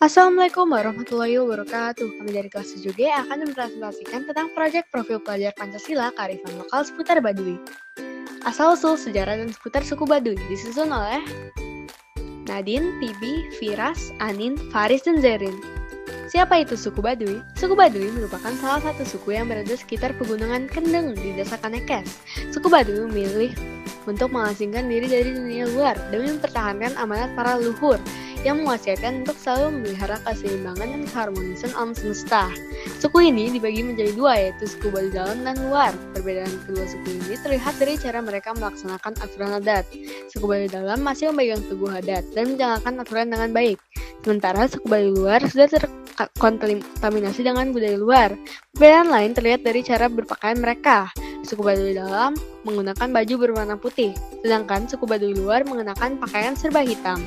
Assalamualaikum warahmatullahi wabarakatuh. Kami dari kelas 7G akan mempresentasikan tentang proyek profil pelajar Pancasila kearifan lokal seputar Baduy. Asal-usul sejarah dan seputar suku Baduy disusun oleh Nadine, Tibi, Firas, Anin, Faris, dan Zerin. Siapa itu suku Baduy? Suku Baduy merupakan salah satu suku yang berada sekitar pegunungan Kendeng di desa Kanekes. Suku Baduy memilih untuk mengasingkan diri dari dunia luar demi mempertahankan amanat para luhur yang mewasiatkan untuk selalu memelihara keseimbangan dan keharmonisan alam semesta. Suku ini dibagi menjadi dua yaitu suku Baduy dalam dan luar. Perbedaan kedua suku ini terlihat dari cara mereka melaksanakan aturan adat. Suku Baduy dalam masih memegang teguh adat dan menjalankan aturan dengan baik. Sementara suku Baduy luar sudah terkontaminasi dengan budaya luar. Perbedaan lain terlihat dari cara berpakaian mereka. Suku Baduy dalam menggunakan baju berwarna putih, sedangkan suku Baduy luar mengenakan pakaian serba hitam.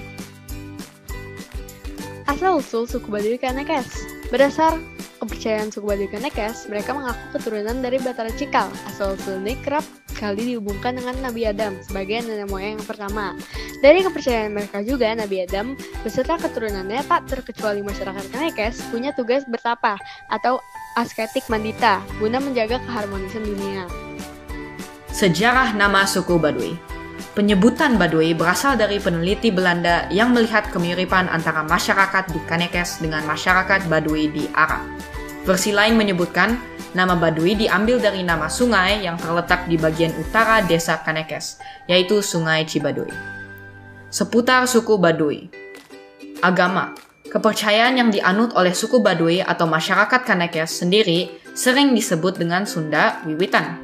Asal-usul suku Baduy Kanekes Berdasar kepercayaan suku Baduy Kanekes, mereka mengaku keturunan dari Batara Cikal. Asal-usul ini kerap kali dihubungkan dengan Nabi Adam sebagai nenek moyang yang pertama. Dari kepercayaan mereka juga, Nabi Adam beserta keturunannya tak terkecuali masyarakat Kanekes punya tugas bertapa atau asketik mandita guna menjaga keharmonisan dunia. Sejarah nama suku Baduy Penyebutan Baduy berasal dari peneliti Belanda yang melihat kemiripan antara masyarakat di Kanekes dengan masyarakat Baduy di Arab. Versi lain menyebutkan nama Baduy diambil dari nama sungai yang terletak di bagian utara desa Kanekes, yaitu Sungai Cibaduy. Seputar suku Baduy Agama Kepercayaan yang dianut oleh suku Baduy atau masyarakat Kanekes sendiri sering disebut dengan Sunda Wiwitan.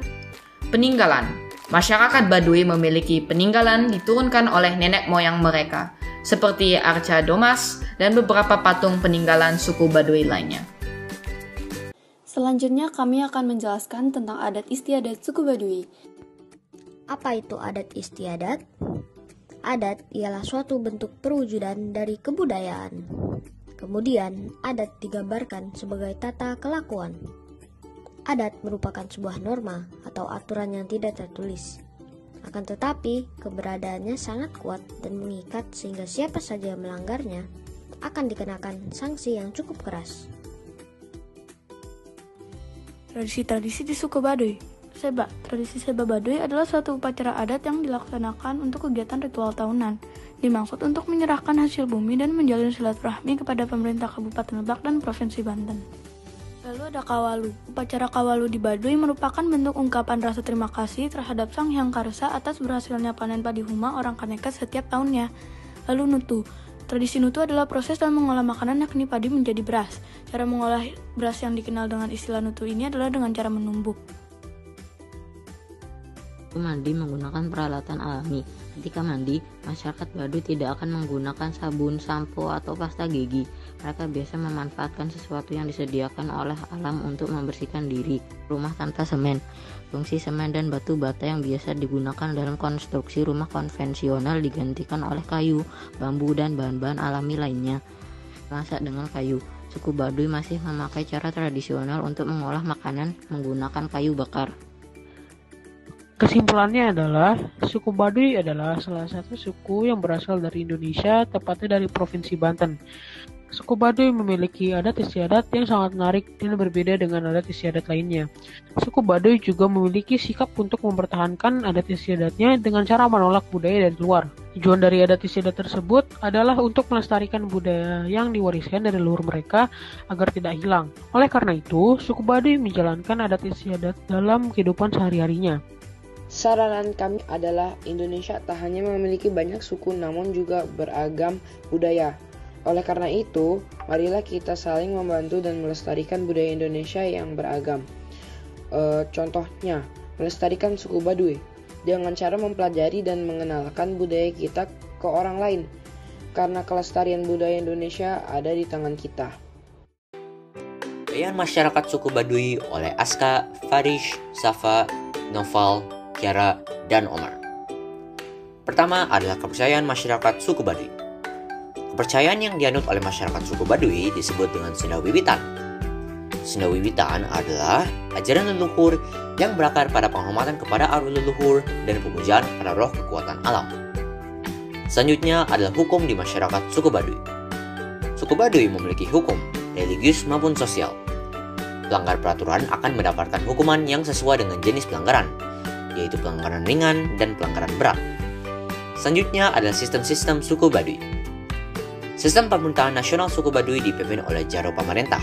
Peninggalan Masyarakat Baduy memiliki peninggalan diturunkan oleh nenek moyang mereka, seperti arca domas dan beberapa patung peninggalan suku Baduy lainnya. Selanjutnya kami akan menjelaskan tentang adat istiadat suku Baduy. Apa itu adat istiadat? Adat ialah suatu bentuk perwujudan dari kebudayaan. Kemudian, adat digambarkan sebagai tata kelakuan. Adat merupakan sebuah norma atau aturan yang tidak tertulis. Akan tetapi, keberadaannya sangat kuat dan mengikat sehingga siapa saja yang melanggarnya akan dikenakan sanksi yang cukup keras. Tradisi-tradisi di suku Baduy Seba, tradisi Seba Baduy adalah suatu upacara adat yang dilaksanakan untuk kegiatan ritual tahunan. Dimaksud untuk menyerahkan hasil bumi dan menjalin silaturahmi kepada pemerintah Kabupaten Lebak dan Provinsi Banten. Ada Kawalu. Upacara Kawalu di Baduy merupakan bentuk ungkapan rasa terima kasih terhadap Sang Hyang Karsa atas berhasilnya panen padi huma orang Kanekes setiap tahunnya. Lalu Nutu. Tradisi Nutu adalah proses dalam mengolah makanan yakni padi menjadi beras. Cara mengolah beras yang dikenal dengan istilah Nutu ini adalah dengan cara menumbuk. Mandi menggunakan peralatan alami. Ketika mandi, masyarakat Baduy tidak akan menggunakan sabun, sampo, atau pasta gigi mereka biasa memanfaatkan sesuatu yang disediakan oleh alam untuk membersihkan diri. Rumah tanpa semen. Fungsi semen dan batu bata yang biasa digunakan dalam konstruksi rumah konvensional digantikan oleh kayu, bambu, dan bahan-bahan alami lainnya. Masak dengan kayu. Suku Baduy masih memakai cara tradisional untuk mengolah makanan menggunakan kayu bakar. Kesimpulannya adalah, suku Baduy adalah salah satu suku yang berasal dari Indonesia, tepatnya dari Provinsi Banten. Suku Baduy memiliki adat istiadat yang sangat menarik dan berbeda dengan adat istiadat lainnya. Suku Baduy juga memiliki sikap untuk mempertahankan adat istiadatnya dengan cara menolak budaya dari luar. Tujuan dari adat istiadat tersebut adalah untuk melestarikan budaya yang diwariskan dari leluhur mereka agar tidak hilang. Oleh karena itu, suku Baduy menjalankan adat istiadat dalam kehidupan sehari-harinya. Saranan kami adalah Indonesia tak hanya memiliki banyak suku namun juga beragam budaya. Oleh karena itu, marilah kita saling membantu dan melestarikan budaya Indonesia yang beragam. E, contohnya, melestarikan suku Baduy dengan cara mempelajari dan mengenalkan budaya kita ke orang lain. Karena kelestarian budaya Indonesia ada di tangan kita. Bayan masyarakat suku Baduy oleh Aska, Farish, Safa, Noval, Kiara, dan Omar. Pertama adalah kepercayaan masyarakat suku Baduy. Kepercayaan yang dianut oleh masyarakat suku Baduy disebut dengan Sunda Wiwitan. Sunda Wiwitan adalah ajaran leluhur yang berakar pada penghormatan kepada arwah leluhur dan pemujaan pada roh kekuatan alam. Selanjutnya adalah hukum di masyarakat suku Baduy. suku Baduy memiliki hukum, religius maupun sosial. Pelanggar peraturan akan mendapatkan hukuman yang sesuai dengan jenis pelanggaran, yaitu pelanggaran ringan dan pelanggaran berat. Selanjutnya adalah sistem-sistem suku Baduy. Sistem pemerintahan nasional suku Baduy dipimpin oleh Jaro Pemerintah.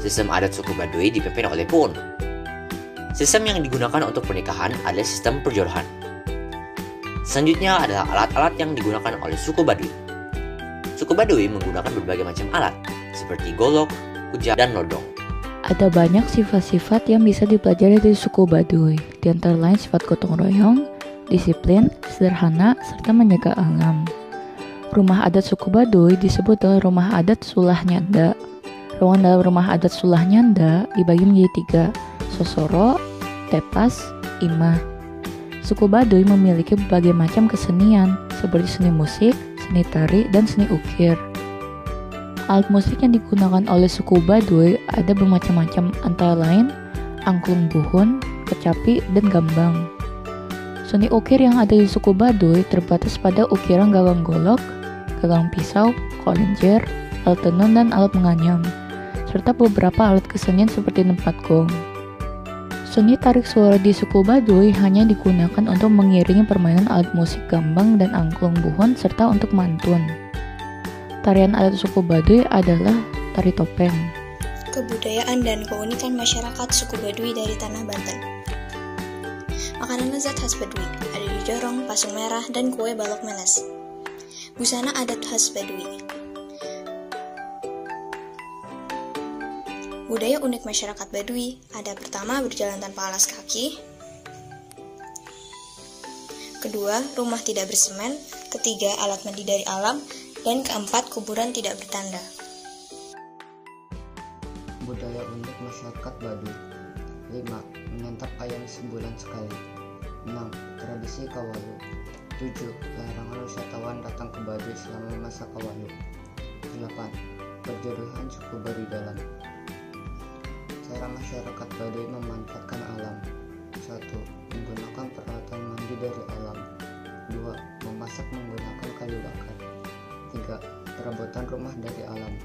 Sistem adat suku Baduy dipimpin oleh Pun. Sistem yang digunakan untuk pernikahan adalah sistem perjodohan. Selanjutnya adalah alat-alat yang digunakan oleh suku Baduy. Suku Baduy menggunakan berbagai macam alat, seperti golok, kujang, dan lodong. Ada banyak sifat-sifat yang bisa dipelajari dari suku Baduy, di antara lain sifat gotong royong, disiplin, sederhana, serta menjaga alam. Rumah adat suku Baduy disebut dengan rumah adat Sulah Nyanda. Ruangan dalam rumah adat Sulah Nyanda dibagi menjadi tiga, Sosoro, Tepas, Imah. Suku Baduy memiliki berbagai macam kesenian, seperti seni musik, seni tari, dan seni ukir. Alat musik yang digunakan oleh suku Baduy ada bermacam-macam antara lain angklung buhun, kecapi, dan gambang. Seni ukir yang ada di suku Baduy terbatas pada ukiran gagang golok, gagang pisau, kolenjer, alat tenun, dan alat menganyam, serta beberapa alat kesenian seperti tempat gong. Seni tarik suara di suku Baduy hanya digunakan untuk mengiringi permainan alat musik gambang dan angklung buhon serta untuk mantun. Tarian adat suku Baduy adalah tari topeng. Kebudayaan dan keunikan masyarakat suku Baduy dari tanah Banten. Makanan lezat khas Baduy ada di jorong, pasung merah, dan kue balok meles. Busana adat khas Baduy. Budaya unik masyarakat Baduy ada pertama berjalan tanpa alas kaki, kedua rumah tidak bersemen, ketiga alat mandi dari alam, dan keempat kuburan tidak bertanda. Budaya unik masyarakat Baduy 5. Menyantap ayam sebulan sekali 6. Tradisi Kawalu 7. Larangan wisatawan datang ke Baduy selama masa Kawalu 8. Perjodohan suku Baduy dalam Cara masyarakat Baduy memanfaatkan alam 1. Menggunakan peralatan mandi dari alam 2. Memasak menggunakan kayu bakar 3. Perabotan rumah dari alam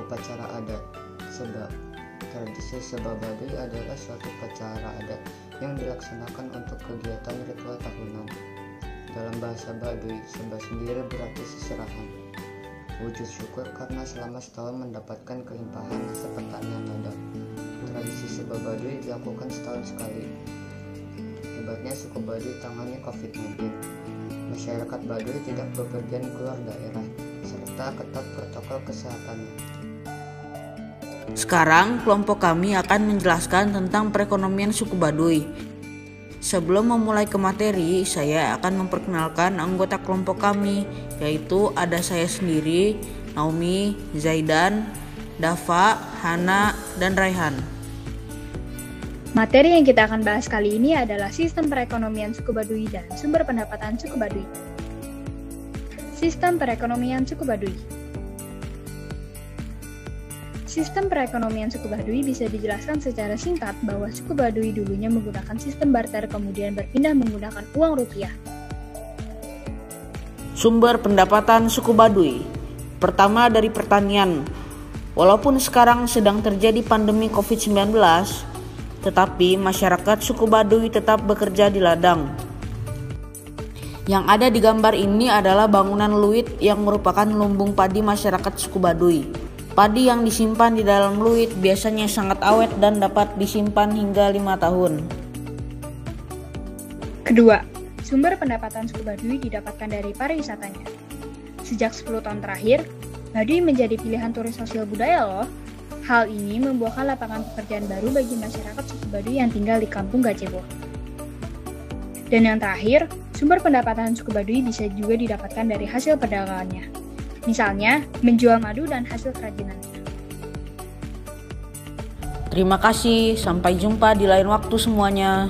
Upacara adat Seba Tradisi Seba Baduy adalah suatu upacara adat yang dilaksanakan untuk kegiatan ritual tahunan. Dalam bahasa Baduy, Seba sendiri berarti seserahan. Wujud syukur karena selama setahun mendapatkan kelimpahan hasil pertanian ladang. Tradisi Seba Baduy dilakukan setahun sekali. Akibatnya suku Baduy tangani COVID-19. Masyarakat Baduy tidak bepergian keluar daerah, serta ketat protokol kesehatannya. Sekarang kelompok kami akan menjelaskan tentang perekonomian suku Baduy. Sebelum memulai ke materi, saya akan memperkenalkan anggota kelompok kami, yaitu ada saya sendiri, Naomi, Zaidan, Dava, Hana, dan Raihan. Materi yang kita akan bahas kali ini adalah sistem perekonomian suku Baduy dan sumber pendapatan suku Baduy. Sistem perekonomian suku Baduy Sistem perekonomian suku Baduy bisa dijelaskan secara singkat bahwa suku Baduy dulunya menggunakan sistem barter kemudian berpindah menggunakan uang rupiah. Sumber pendapatan suku Baduy Pertama dari pertanian. Walaupun sekarang sedang terjadi pandemi COVID-19, tetapi masyarakat suku Baduy tetap bekerja di ladang. Yang ada di gambar ini adalah bangunan luit yang merupakan lumbung padi masyarakat suku Baduy. Padi yang disimpan di dalam luit biasanya sangat awet dan dapat disimpan hingga lima tahun. Kedua, sumber pendapatan suku Baduy didapatkan dari pariwisatanya. Sejak 10 tahun terakhir, Baduy menjadi pilihan turis sosial budaya loh. Hal ini membuahkan lapangan pekerjaan baru bagi masyarakat suku Baduy yang tinggal di kampung Gacebo. Dan yang terakhir, sumber pendapatan suku Baduy bisa juga didapatkan dari hasil perdagangannya. Misalnya, menjual madu dan hasil kerajinannya. Terima kasih, sampai jumpa di lain waktu semuanya.